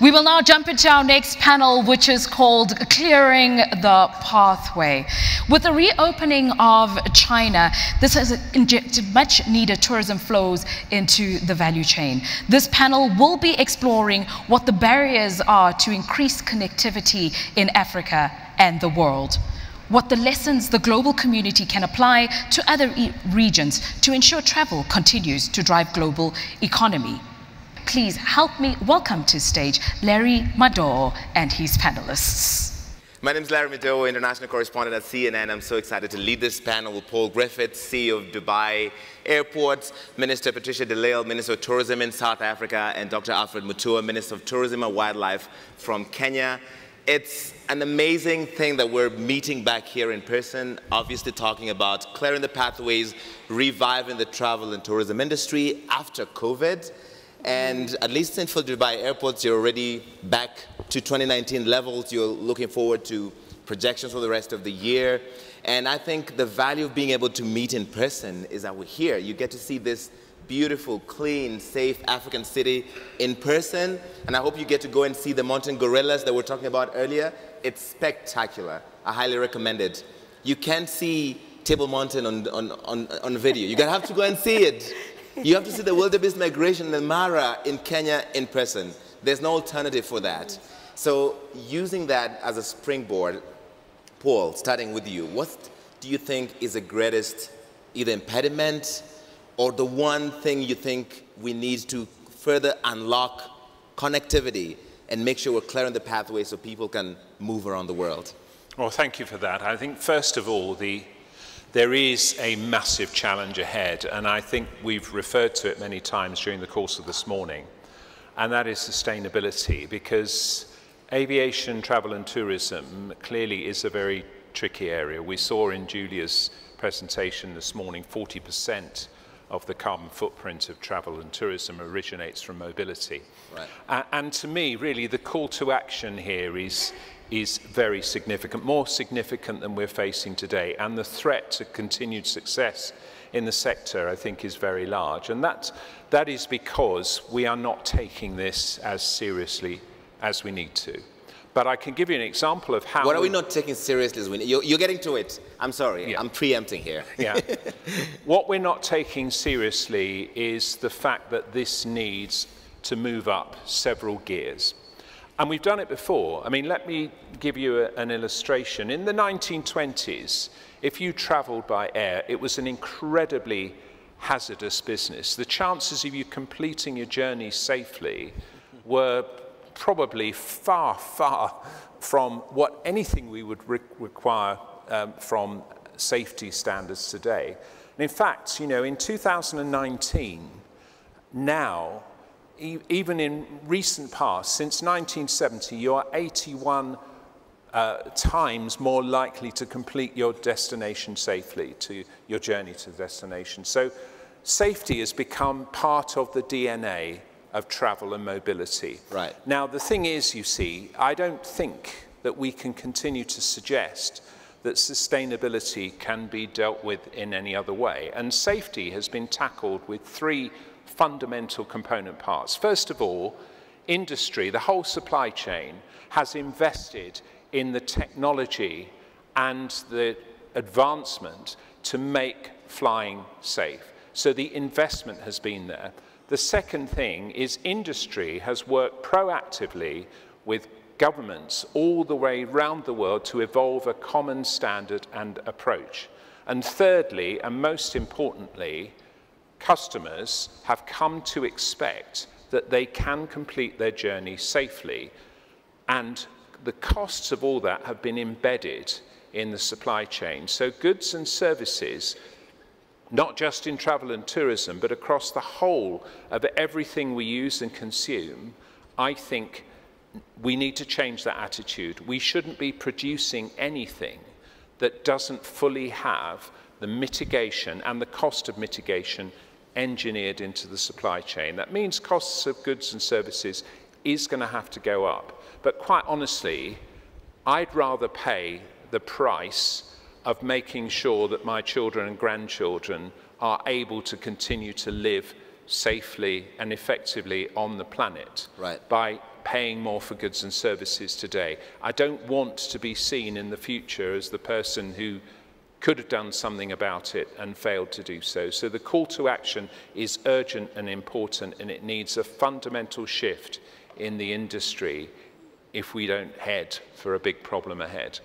We will now jump into our next panel, which is called Clearing the Pathway. With the reopening of China, this has injected much needed tourism flows into the value chain. This panel will be exploring what the barriers are to increased connectivity in Africa and the world what the lessons the global community can apply to other e regions to ensure travel continues to drive global economy please help me welcome to stage Larry Madowo and his panelists. My name is Larry Madowo, international correspondent at CNN. I'm so excited to lead this panel with Paul Griffith, CEO of Dubai Airports, Minister Patricia de Lille, Minister of Tourism in South Africa, and Dr. Alfred Mutua, Minister of Tourism and Wildlife from Kenya. It's an amazing thing that we're meeting back here in person, obviously talking about clearing the pathways, reviving the travel and tourism industry after COVID. And at least in for Dubai airports, you're already back to 2019 levels. You're looking forward to projections for the rest of the year. And I think the value of being able to meet in person is that we're here. You get to see this beautiful, clean, safe African city in person. And I hope you get to go and see the mountain gorillas that we are talking about earlier. It's spectacular. I highly recommend it. You can't see Table Mountain on, on, on, on video. You're going to have to go and see it. You have to see the wildebeest migration in Mara in Kenya in person. There's no alternative for that. So using that as a springboard, Paul, starting with you, what do you think is the greatest either impediment or the one thing you think we need to further unlock connectivity and make sure we're clearing the pathway so people can move around the world? Well, thank you for that. I think, first of all, the there is a massive challenge ahead, and I think we've referred to it many times during the course of this morning, and that is sustainability, because aviation, travel and tourism clearly is a very tricky area. We saw in Julia's presentation this morning 40% of the carbon footprint of travel and tourism originates from mobility. Right. and to me, really, the call to action here is is very significant, more significant than we're facing today. And the threat to continued success in the sector, I think, is very large. And that, that is because we are not taking this as seriously as we need to. But I can give you an example of how... What are we not taking seriously? You're, you're getting to it. I'm sorry. Yeah. I'm preempting here. yeah. what we're not taking seriously is the fact that this needs to move up several gears. And we've done it before. I mean, let me give you a, an illustration. In the 1920s, if you traveled by air, it was an incredibly hazardous business. The chances of you completing your journey safely were probably far, far from what anything we would re require um, from safety standards today. And in fact, you know, in 2019, now even in recent past, since 1970, you are 81 uh, times more likely to complete your destination safely, to your journey to the destination. So safety has become part of the DNA of travel and mobility. Right. Now, the thing is, you see, I don't think that we can continue to suggest that sustainability can be dealt with in any other way. And safety has been tackled with three fundamental component parts. First of all, industry, the whole supply chain, has invested in the technology and the advancement to make flying safe. So the investment has been there. The second thing is industry has worked proactively with governments all the way around the world to evolve a common standard and approach. And thirdly, and most importantly, customers have come to expect that they can complete their journey safely and the costs of all that have been embedded in the supply chain. So goods and services, not just in travel and tourism, but across the whole of everything we use and consume, I think we need to change that attitude. We shouldn't be producing anything that doesn't fully have the mitigation and the cost of mitigation engineered into the supply chain. That means costs of goods and services is going to have to go up. But quite honestly, I'd rather pay the price of making sure that my children and grandchildren are able to continue to live safely and effectively on the planet right. by paying more for goods and services today. I don't want to be seen in the future as the person who could have done something about it and failed to do so. So the call to action is urgent and important, and it needs a fundamental shift in the industry if we don't head for a big problem ahead.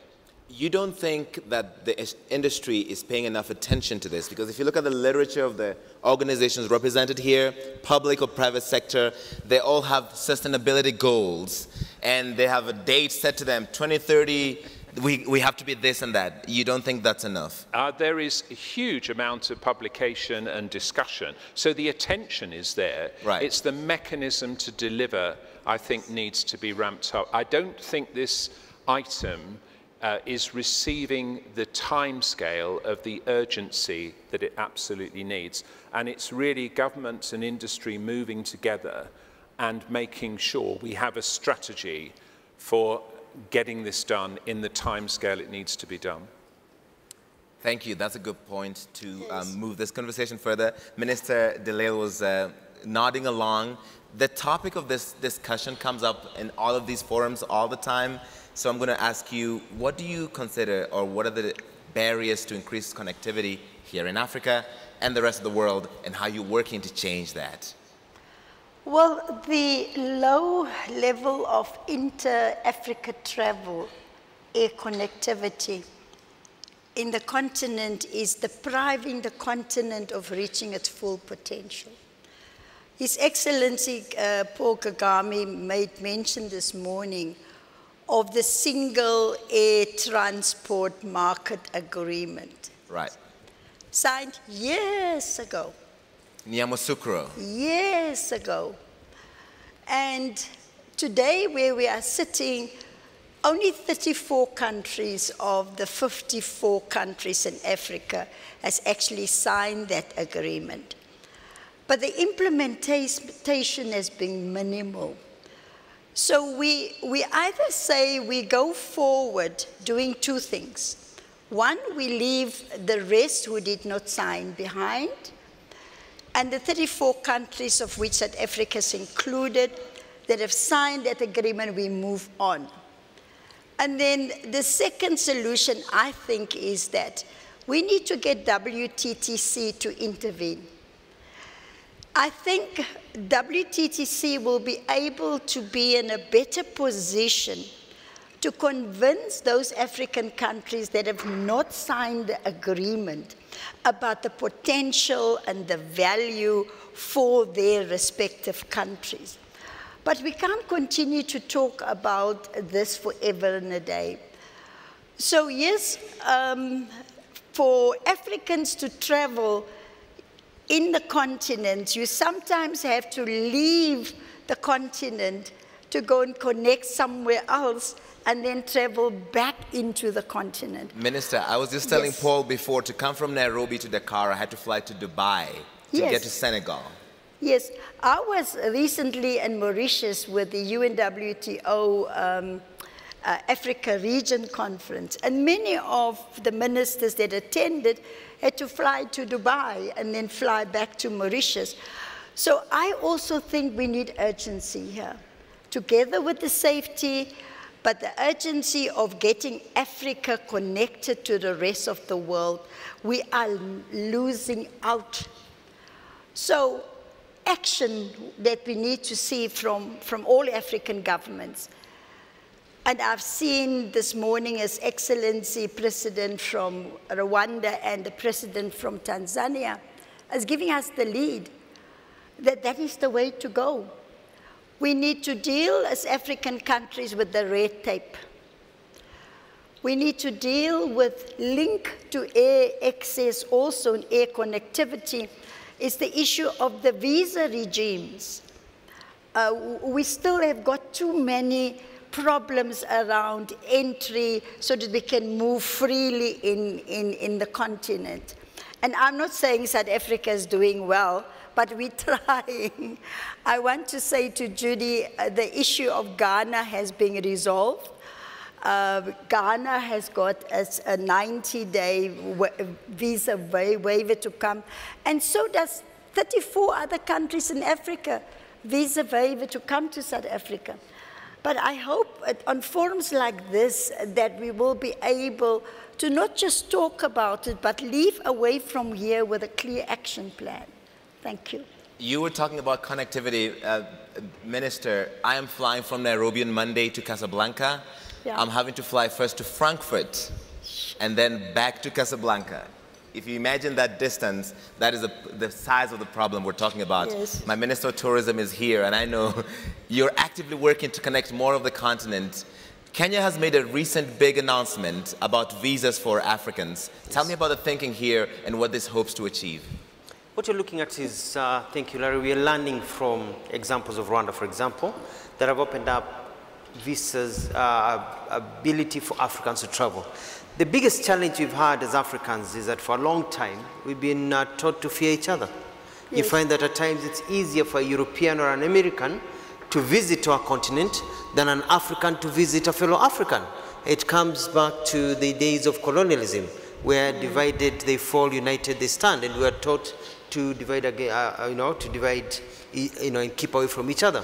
You don't think that the industry is paying enough attention to this? Because if you look at the literature of the organizations represented here, public or private sector, they all have sustainability goals and they have a date set to them 2030 we, we have to be this and that. You don't think that's enough? Uh, there is a huge amount of publication and discussion. So the attention is there. Right. It's the mechanism to deliver, I think, needs to be ramped up. I don't think this item uh, is receiving the timescale of the urgency that it absolutely needs. And it's really governments and industry moving together and making sure we have a strategy for getting this done in the time scale it needs to be done. Thank you. That's a good point to um, move this conversation further. Minister De Lille was uh, nodding along. The topic of this discussion comes up in all of these forums all the time. So I'm going to ask you, what do you consider or what are the barriers to increased connectivity here in Africa and the rest of the world and how you're working to change that? Well, the low level of inter-Africa travel, air connectivity in the continent is depriving the continent of reaching its full potential. His Excellency uh, Paul Kagame made mention this morning of the single air transport market agreement. Right. Signed years ago. Years ago. And today, where we are sitting, only 34 countries of the 54 countries in Africa has actually signed that agreement. But the implementation has been minimal. So we, we either say we go forward doing two things. One, we leave the rest who did not sign behind, and the 34 countries of which South Africa is included that have signed that agreement, we move on. And then the second solution, I think, is that we need to get WTTC to intervene. I think WTTC will be able to be in a better position to convince those African countries that have not signed the agreement about the potential and the value for their respective countries. But we can't continue to talk about this forever and a day. So yes, um, for Africans to travel in the continent, you sometimes have to leave the continent to go and connect somewhere else and then travel back into the continent. Minister, I was just telling yes. Paul before to come from Nairobi to Dakar, I had to fly to Dubai to yes. get to Senegal. Yes, I was recently in Mauritius with the UNWTO um, uh, Africa Region Conference, and many of the ministers that attended had to fly to Dubai and then fly back to Mauritius. So I also think we need urgency here, together with the safety, but the urgency of getting Africa connected to the rest of the world, we are losing out. So action that we need to see from, from all African governments. And I've seen this morning His Excellency President from Rwanda and the President from Tanzania as giving us the lead that that is the way to go. We need to deal as African countries with the red tape. We need to deal with link to air access also in air connectivity is the issue of the visa regimes. Uh, we still have got too many problems around entry so that we can move freely in, in, in the continent. And I'm not saying South Africa is doing well, but we're trying. I want to say to Judy, uh, the issue of Ghana has been resolved. Uh, Ghana has got a, a 90-day visa wa waiver to come, and so does 34 other countries in Africa, visa waiver to come to South Africa. But I hope on forums like this that we will be able to not just talk about it, but leave away from here with a clear action plan. Thank you. You were talking about connectivity, uh, Minister. I am flying from Nairobi on Monday to Casablanca. Yeah. I'm having to fly first to Frankfurt and then back to Casablanca. If you imagine that distance, that is a, the size of the problem we're talking about. Yes. My Minister of Tourism is here, and I know you're actively working to connect more of the continent. Kenya has made a recent big announcement about visas for Africans. Yes. Tell me about the thinking here and what this hopes to achieve. What you're looking at is, uh, thank you, Larry, we are learning from examples of Rwanda, for example, that have opened up visas, uh, ability for Africans to travel. The biggest challenge we've had as Africans is that for a long time, we've been uh, taught to fear each other. Yes. You find that at times it's easier for a European or an American to visit our continent than an African to visit a fellow African. It comes back to the days of colonialism, where divided they fall, united they stand, and we are taught to divide again, uh, uh, you know, to divide, you know, and keep away from each other.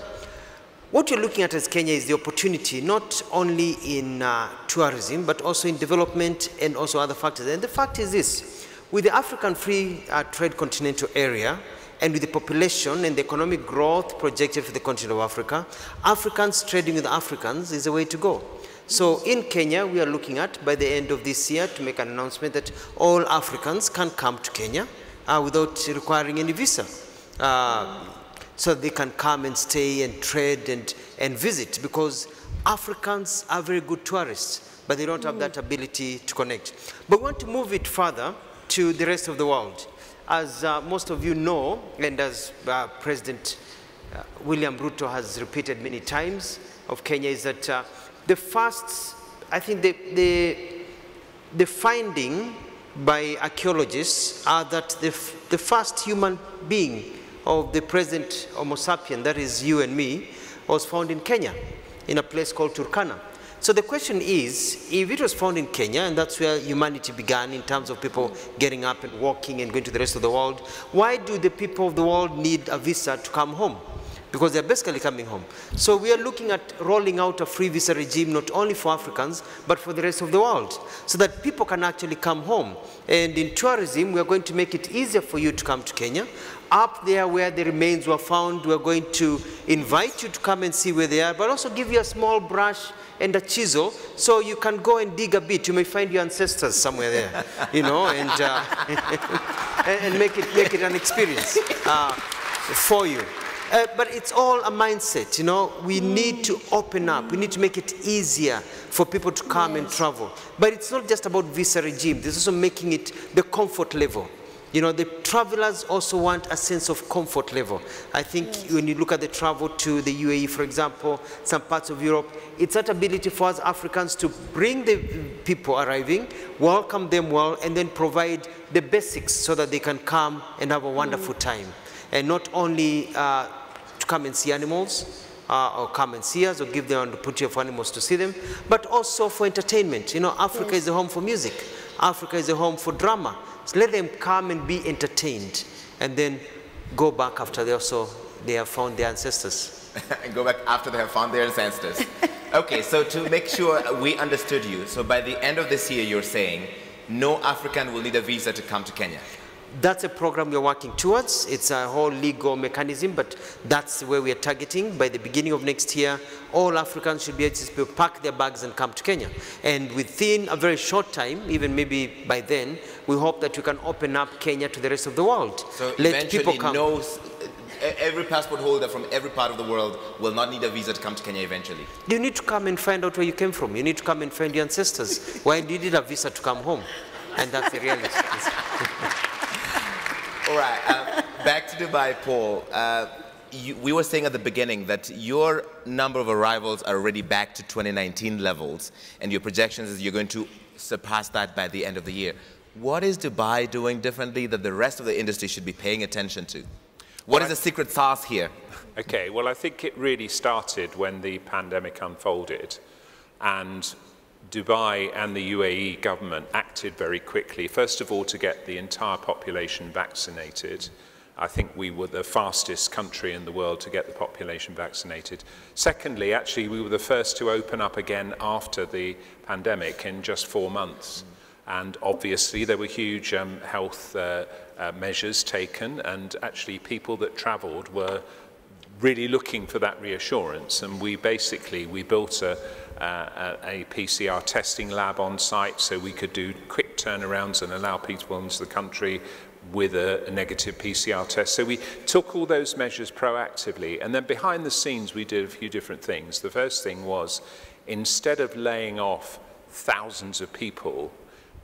What you're looking at as Kenya is the opportunity, not only in uh, tourism, but also in development and also other factors. And the fact is this, with the African Free uh, Trade Continental Area, and with the population and the economic growth projected for the continent of Africa, Africans trading with Africans is the way to go. So in Kenya, we are looking at, by the end of this year, to make an announcement that all Africans can come to Kenya uh, without requiring any visa. Uh, so they can come and stay and trade and, and visit because Africans are very good tourists, but they don't have that ability to connect. But we want to move it further to the rest of the world. As uh, most of you know, and as uh, President uh, William Ruto has repeated many times of Kenya, is that uh, the first, I think the, the, the finding by archaeologists are that the, the first human being of the present Homo sapien, that is you and me, was found in Kenya, in a place called Turkana. So the question is, if it was found in Kenya, and that's where humanity began in terms of people getting up and walking and going to the rest of the world, why do the people of the world need a visa to come home? Because they're basically coming home. So we are looking at rolling out a free visa regime not only for Africans, but for the rest of the world, so that people can actually come home. And in tourism, we are going to make it easier for you to come to Kenya. Up there where the remains were found, we're going to invite you to come and see where they are, but also give you a small brush and a chisel so you can go and dig a bit. You may find your ancestors somewhere there, you know, and, uh, and make, it, make it an experience uh, for you. Uh, but it's all a mindset, you know. We need to open up. We need to make it easier for people to come yes. and travel. But it's not just about visa regime. There's also making it the comfort level. You know, the travelers also want a sense of comfort level. I think yes. when you look at the travel to the UAE, for example, some parts of Europe, it's that ability for us Africans to bring the people arriving, welcome them well, and then provide the basics so that they can come and have a wonderful mm. time. And not only uh, come and see animals, uh, or come and see us, or give them the opportunity of animals to see them, but also for entertainment. You know, Africa yes. is a home for music. Africa is a home for drama. So let them come and be entertained, and then go back after they also they have found their ancestors. and go back after they have found their ancestors. okay, so to make sure we understood you, so by the end of this year, you're saying no African will need a visa to come to Kenya. That's a program we're working towards. It's a whole legal mechanism, but that's where we are targeting. By the beginning of next year, all Africans should be able to pack their bags and come to Kenya. And within a very short time, even maybe by then, we hope that we can open up Kenya to the rest of the world. So Let people come. No, every passport holder from every part of the world will not need a visa to come to Kenya eventually. You need to come and find out where you came from. You need to come and find your ancestors. Why do you need a visa to come home? And that's the reality. All right, uh, back to Dubai, Paul. Uh, you, we were saying at the beginning that your number of arrivals are already back to 2019 levels, and your projections is you're going to surpass that by the end of the year. What is Dubai doing differently that the rest of the industry should be paying attention to? What is the secret sauce here? Okay, well, I think it really started when the pandemic unfolded, and Dubai and the UAE government acted very quickly, first of all to get the entire population vaccinated, I think we were the fastest country in the world to get the population vaccinated. Secondly, actually, we were the first to open up again after the pandemic in just four months. And obviously, there were huge um, health uh, uh, measures taken, and actually, people that travelled were really looking for that reassurance. And we basically we built a, uh, a PCR testing lab on site so we could do quick turnarounds and allow people into the country with a, a, negative PCR test. So we took all those measures proactively. And then behind the scenes, we did a few different things. The first thing was instead of laying off thousands of people,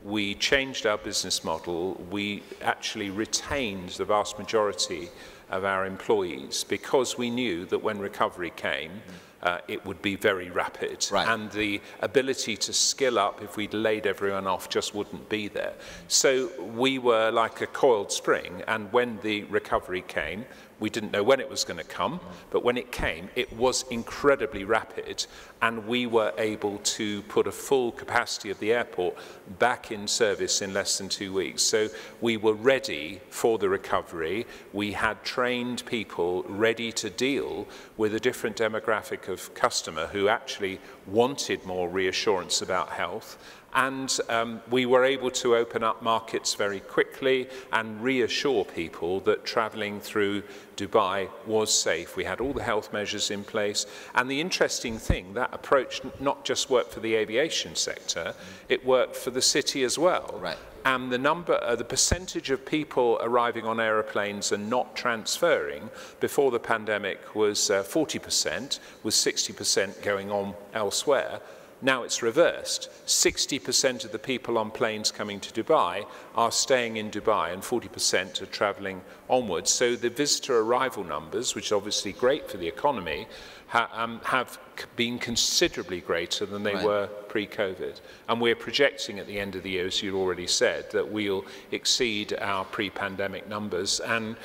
we changed our business model. We actually retained the vast majority of our employees because we knew that when recovery came, mm uh, it would be very rapid. Right. And the ability to skill up if we'd laid everyone off just wouldn't be there. So we were like a coiled spring, and when the recovery came, we didn't know when it was going to come, but when it came, it was incredibly rapid, and we were able to put a full capacity of the airport back in service in less than two weeks. So we were ready for the recovery. We had trained people ready to deal with a different demographic of customer who actually wanted more reassurance about health and um, we were able to open up markets very quickly and reassure people that traveling through Dubai was safe. We had all the health measures in place. And the interesting thing, that approach not just worked for the aviation sector, it worked for the city as well. Right. And the number, uh, the percentage of people arriving on aeroplanes and not transferring before the pandemic was uh, 40%, with 60% going on elsewhere. Now it's reversed. 60% of the people on planes coming to Dubai are staying in Dubai and 40% are traveling onwards. So the visitor arrival numbers, which is obviously great for the economy, ha um, have been considerably greater than they right. were pre-COVID. And we're projecting at the end of the year, as you already said, that we'll exceed our pre-pandemic numbers. And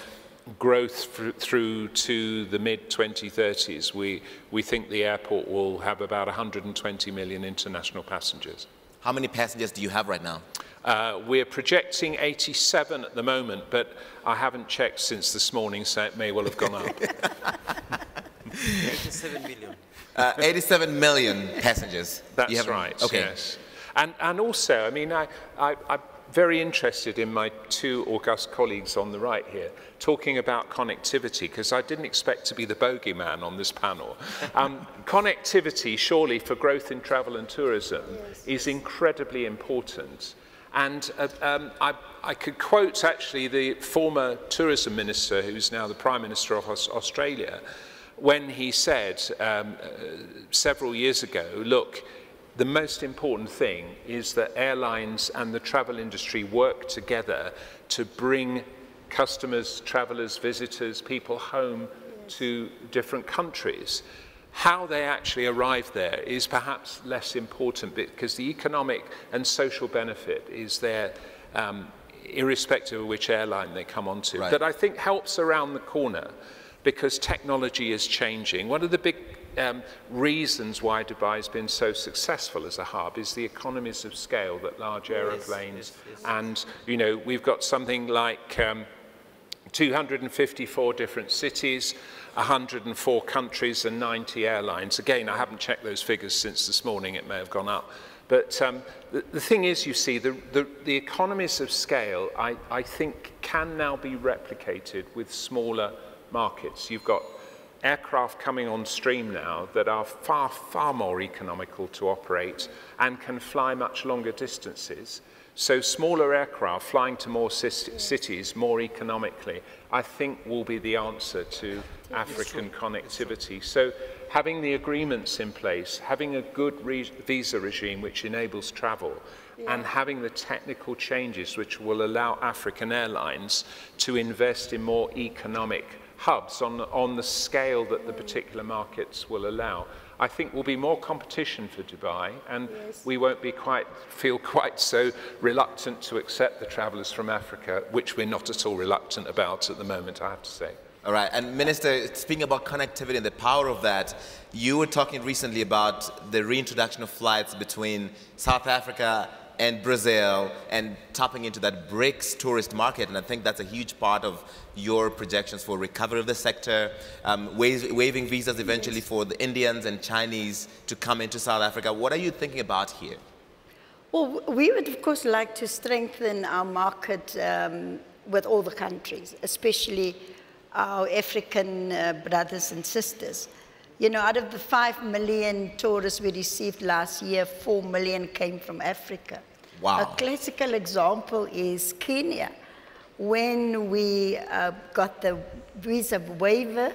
growth through to the mid-2030s, we, we think the airport will have about 120 million international passengers. How many passengers do you have right now? Uh, we're projecting 87 at the moment, but I haven't checked since this morning, so it may well have gone up. 87 million. Uh, 87 million passengers. That's right, okay. yes. And, and also, I mean, I, I, I very interested in my two august colleagues on the right here talking about connectivity because I didn't expect to be the bogeyman on this panel. Um, connectivity, surely, for growth in travel and tourism yes. is incredibly important. And uh, um, I, I could quote actually the former tourism minister, who's now the Prime Minister of Australia, when he said um, uh, several years ago, look, the most important thing is that airlines and the travel industry work together to bring customers, travelers, visitors, people home to different countries. How they actually arrive there is perhaps less important because the economic and social benefit is there um, irrespective of which airline they come onto. Right. That I think helps around the corner because technology is changing. One of the big um, reasons why Dubai has been so successful as a hub is the economies of scale that large aeroplanes yes, yes, yes. and you know we've got something like um, 254 different cities 104 countries and 90 airlines. Again I haven't checked those figures since this morning. It may have gone up. But um, the, the thing is you see the, the, the economies of scale I, I think can now be replicated with smaller markets. You've got aircraft coming on stream now that are far, far more economical to operate and can fly much longer distances. So smaller aircraft flying to more cities more economically, I think will be the answer to African connectivity. So having the agreements in place, having a good re visa regime which enables travel, yeah. and having the technical changes which will allow African airlines to invest in more economic hubs on, on the scale that the particular markets will allow. I think will be more competition for Dubai and yes. we won't be quite, feel quite so reluctant to accept the travellers from Africa, which we're not at all reluctant about at the moment, I have to say. All right, and Minister, speaking about connectivity and the power of that, you were talking recently about the reintroduction of flights between South Africa and Brazil and tapping into that BRICS tourist market. And I think that's a huge part of your projections for recovery of the sector, um, waiving visas eventually yes. for the Indians and Chinese to come into South Africa. What are you thinking about here? Well, we would, of course, like to strengthen our market um, with all the countries, especially our African uh, brothers and sisters. You know, out of the 5 million tourists we received last year, 4 million came from Africa. Wow. A classical example is Kenya. When we uh, got the visa waiver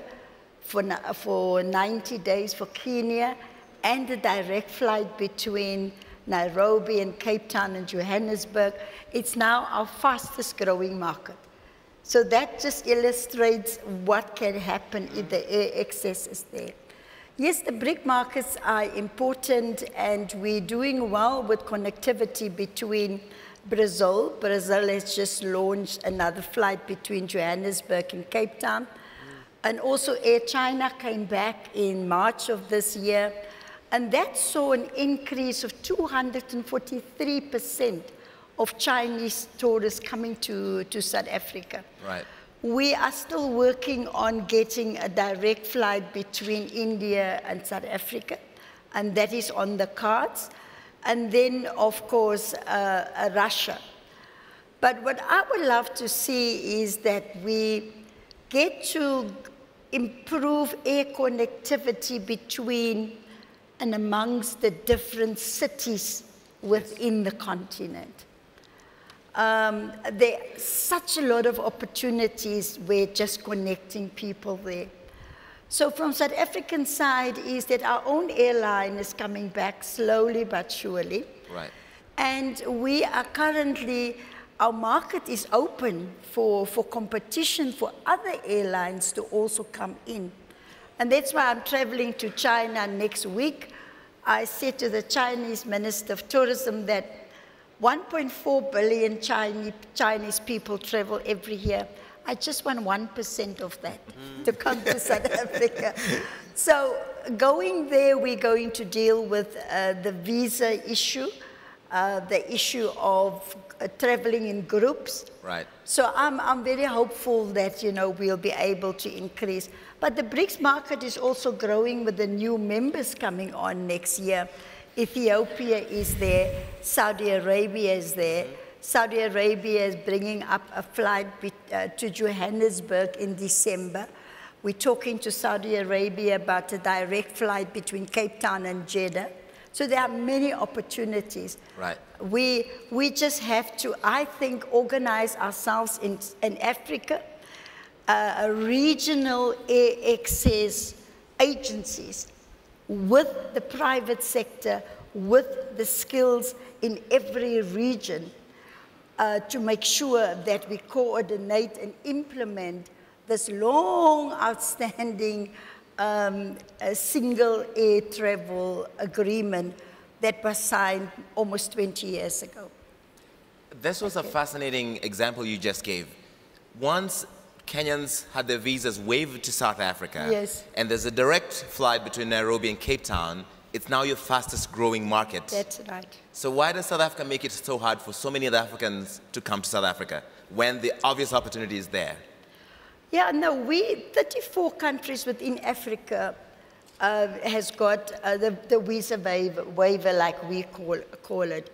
for, for 90 days for Kenya and the direct flight between Nairobi and Cape Town and Johannesburg, it's now our fastest growing market. So that just illustrates what can happen if the air access is there. Yes, the BRIC markets are important and we're doing well with connectivity between Brazil. Brazil has just launched another flight between Johannesburg and Cape Town. And also Air China came back in March of this year. And that saw an increase of 243 percent of Chinese tourists coming to, to South Africa. Right. We are still working on getting a direct flight between India and South Africa, and that is on the cards. And then, of course, uh, uh, Russia. But what I would love to see is that we get to improve air connectivity between and amongst the different cities within the continent. Um, there are such a lot of opportunities with just connecting people there. So from South African side is that our own airline is coming back slowly but surely. Right. And we are currently, our market is open for, for competition for other airlines to also come in. And that's why I'm traveling to China next week. I said to the Chinese Minister of Tourism that 1.4 billion Chinese, Chinese people travel every year. I just want 1% of that mm. to come to South Africa. So going there, we're going to deal with uh, the visa issue, uh, the issue of uh, traveling in groups. Right. So I'm, I'm very hopeful that, you know, we'll be able to increase. But the BRICS market is also growing with the new members coming on next year. Ethiopia is there, Saudi Arabia is there. Saudi Arabia is bringing up a flight uh, to Johannesburg in December. We're talking to Saudi Arabia about a direct flight between Cape Town and Jeddah. So there are many opportunities. Right. We, we just have to, I think, organize ourselves in, in Africa, uh, regional air access agencies with the private sector, with the skills in every region uh, to make sure that we coordinate and implement this long outstanding um, single air travel agreement that was signed almost 20 years ago. This was okay. a fascinating example you just gave. Once Kenyans had their visas waived to South Africa. Yes. And there's a direct flight between Nairobi and Cape Town. It's now your fastest growing market. That's right. So why does South Africa make it so hard for so many other Africans to come to South Africa when the obvious opportunity is there? Yeah, no, we, 34 countries within Africa uh, has got uh, the, the visa waiver, waiver, like we call, call it.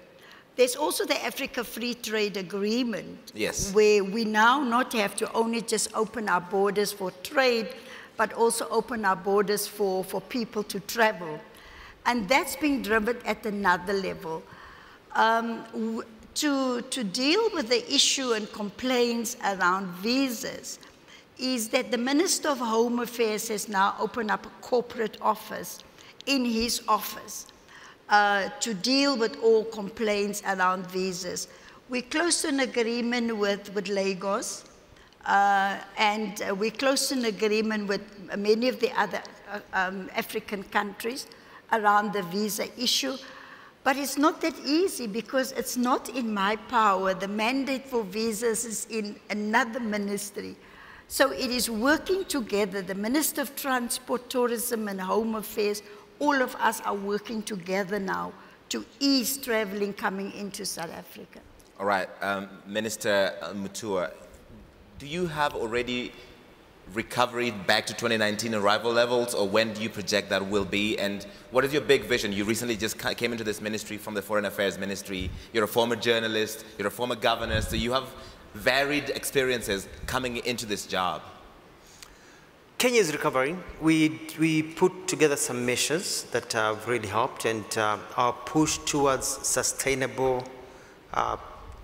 There's also the Africa Free Trade Agreement, yes. where we now not have to only just open our borders for trade, but also open our borders for, for people to travel. And that's being driven at another level. Um, to, to deal with the issue and complaints around visas is that the Minister of Home Affairs has now opened up a corporate office in his office uh, to deal with all complaints around visas. We're close to an agreement with, with Lagos, uh, and uh, we're close to an agreement with many of the other uh, um, African countries around the visa issue. But it's not that easy because it's not in my power. The mandate for visas is in another ministry. So it is working together, the Minister of Transport, Tourism and Home Affairs, all of us are working together now to ease traveling coming into South Africa. All right, um, Minister Mutua, do you have already recovery back to 2019 arrival levels, or when do you project that will be? And what is your big vision? You recently just came into this ministry from the Foreign Affairs Ministry. You're a former journalist, you're a former governor, so you have varied experiences coming into this job. Kenya is recovering. We, we put together some measures that have really helped, and uh, our push towards sustainable uh,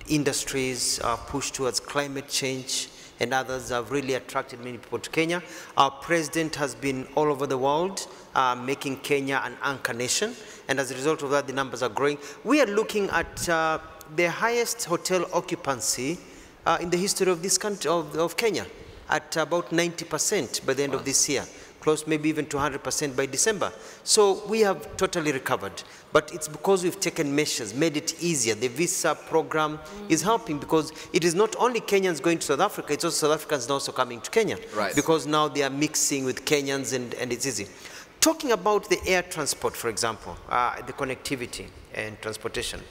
industries, our push towards climate change, and others have really attracted many people to Kenya. Our president has been all over the world uh, making Kenya an anchor nation, and as a result of that, the numbers are growing. We are looking at uh, the highest hotel occupancy uh, in the history of this country, of, of Kenya, at about 90% by the end wow. of this year close maybe even to 100% by December. So we have totally recovered. But it's because we've taken measures, made it easier. The visa program mm. is helping because it is not only Kenyans going to South Africa, it's also South Africans also coming to Kenya. Right. Because now they are mixing with Kenyans and, and it's easy. Talking about the air transport, for example, uh, the connectivity and transportation,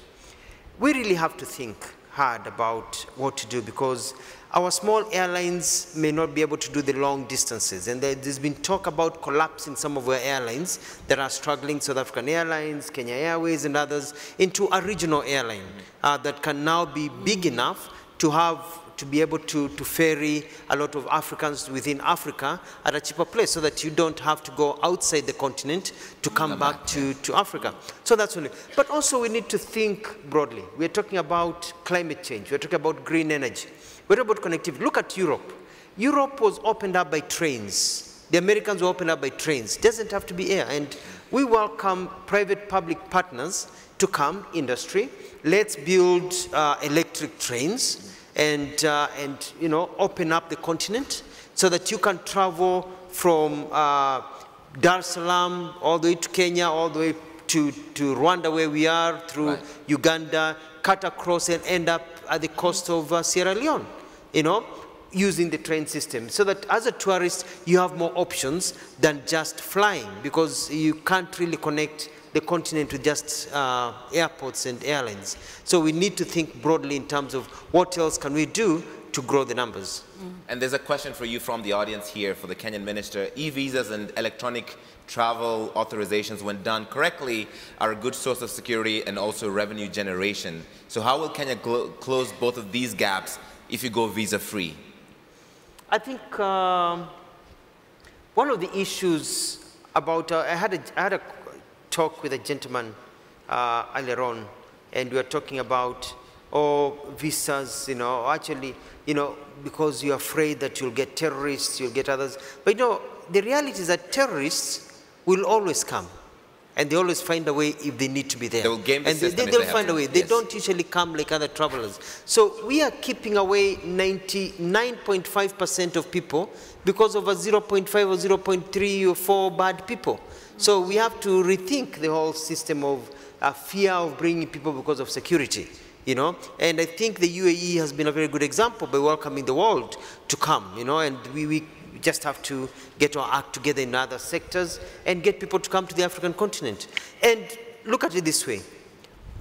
we really have to think hard about what to do because our small airlines may not be able to do the long distances. And there's been talk about collapsing some of our airlines that are struggling, South African Airlines, Kenya Airways, and others, into a regional airline uh, that can now be big enough to have to be able to, to ferry a lot of Africans within Africa at a cheaper place so that you don't have to go outside the continent to come, back, back to, to Africa. So that's only. But also we need to think broadly. We're talking about climate change. We're talking about green energy. We're about connectivity. Look at Europe. Europe was opened up by trains. The Americans were opened up by trains. It doesn't have to be air. And we welcome private-public partners to come, industry. Let's build uh, electric trains and, uh, and you know, open up the continent so that you can travel from uh, Dar es Salaam all the way to Kenya, all the way to, to Rwanda where we are, through right. Uganda, cut across and end up at the coast of uh, Sierra Leone, you know, using the train system. So that as a tourist, you have more options than just flying because you can't really connect the continent with just uh, airports and airlines. So we need to think broadly in terms of what else can we do to grow the numbers. Mm. And there's a question for you from the audience here for the Kenyan minister. E-visas and electronic travel authorizations, when done correctly, are a good source of security and also revenue generation. So how will Kenya close both of these gaps if you go visa-free? I think um, one of the issues about, uh, I, had a, I had a talk with a gentleman uh, earlier on, and we were talking about, oh, visas, you know, actually, you know, because you're afraid that you'll get terrorists, you'll get others. But you know, the reality is that terrorists will always come. And they always find a way if they need to be there. They will game the and they, will find a way. They don't usually come like other travelers. So we are keeping away 99.5% of people because of a 0.5 or 0.3 or 4 bad people. So we have to rethink the whole system of uh, fear of bringing people because of security. You know, and I think the UAE has been a very good example by welcoming the world to come, you know, and we, we just have to get our act together in other sectors and get people to come to the African continent. And look at it this way.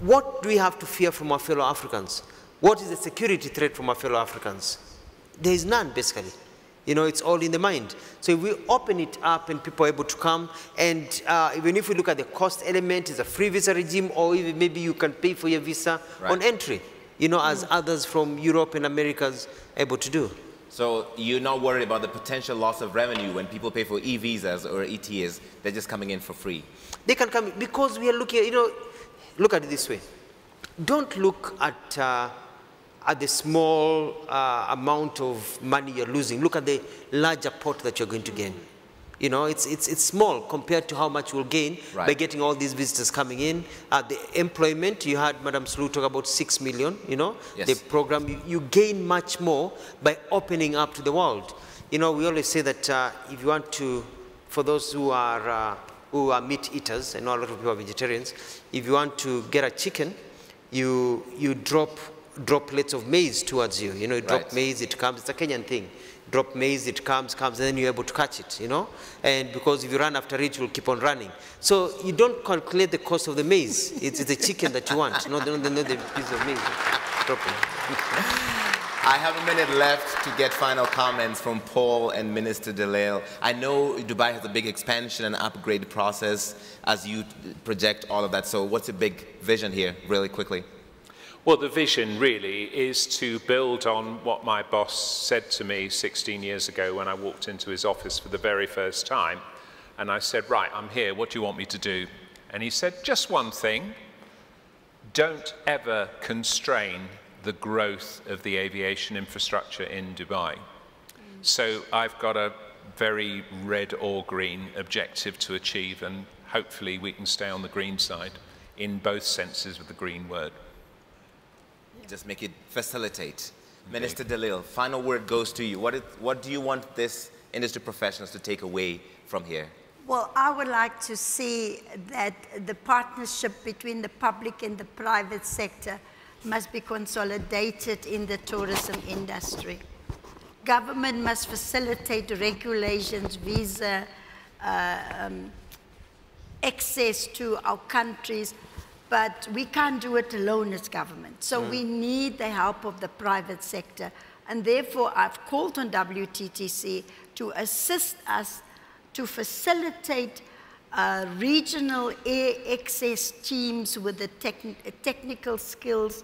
What do we have to fear from our fellow Africans? What is the security threat from our fellow Africans? There is none, basically. You know, it's all in the mind. So if we open it up and people are able to come, and uh, even if we look at the cost element, it's a free visa regime, or even maybe you can pay for your visa right. on entry, you know, as mm. others from Europe and Americas able to do. So you're not worried about the potential loss of revenue when people pay for e-visas or ETAs, they're just coming in for free? They can come, because we are looking, you know, look at it this way. Don't look at uh, at the small uh, amount of money you're losing. Look at the larger pot that you're going to gain. You know, it's, it's, it's small compared to how much you'll gain right. by getting all these visitors coming in. Uh, the employment, you had Madam Suluhu talk about 6 million, you know, yes. the program, you, you, gain much more by opening up to the world. You know, we always say that uh, if you want to, for those who are, uh, who are meat eaters, I know a lot of people are vegetarians, if you want to get a chicken, you, you drop droplets of maize towards you. You know, you drop Right. maize, it comes. It's a Kenyan thing. Drop maize, it comes, comes, and then you're able to catch it, you know? And because if you run after it, it will keep on running. So you don't calculate the cost of the maize. It's the chicken that you want, not the, not the piece of maize. I have a minute left to get final comments from Paul and Minister De Lille. I know Dubai has a big expansion and upgrade process as you project all of that. So what's your big vision here, really quickly? Well, the vision really is to build on what my boss said to me 16 years ago when I walked into his office for the very first time. And I said, Right, I'm here. What do you want me to do? And he said, Just one thing. Don't ever constrain the growth of the aviation infrastructure in Dubai. So I've got a very red or green objective to achieve, and hopefully we can stay on the green side in both senses of the green word. Just make it facilitate. Minister De Lille, final word goes to you. What, is, what do you want this industry professionals to take away from here? Well, I would like to see that the partnership between the public and the private sector must be consolidated in the tourism industry. Government must facilitate regulations, visa, uh, um, access to our countries, but we can't do it alone as government. So we need the help of the private sector. And therefore, I've called on WTTC to assist us to facilitate uh, regional air access teams with the techn- technical skills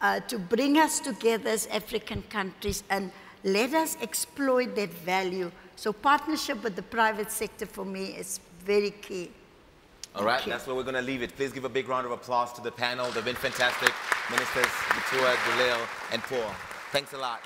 uh, to bring us together as African countries and let us exploit that value. So partnership with the private sector for me is very key. All right, that's where we're going to leave it. Please give a big round of applause to the panel. They've been fantastic. Ministers Matua, De Lille, and Paul. Thanks a lot.